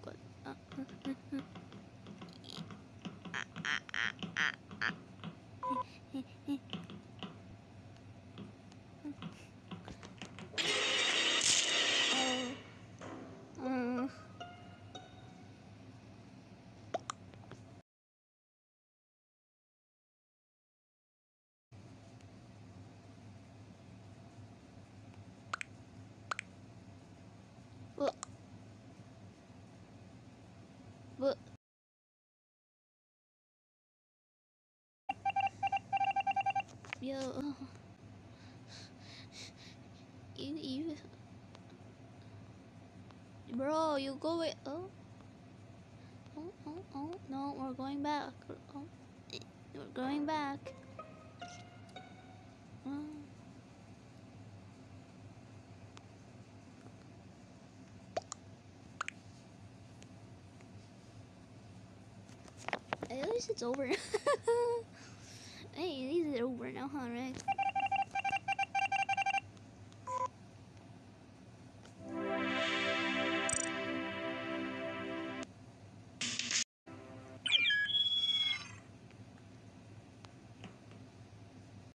かあうわっ Yo You Bro, you go with oh Oh oh oh no, we're going back. Oh, we're going back. Oh. it's over. hey, these are over now, huh, Right.